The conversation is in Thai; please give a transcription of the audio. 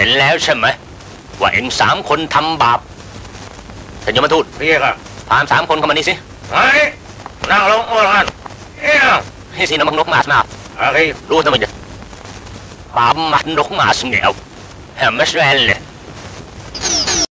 เห็นแล้วใช่ไหมว่าเอ็งสามคนทำบาปท่านยมทูตเรียกอะพามสามคนเข้ามานี่สิไอ้นั่งลงโอ้ลันเอ้ยให้สิน้ำมันนกมาสนาอะไรรู้ทำไมจะปามมันนกมาสเงียวแฮมไม่ใช่เลย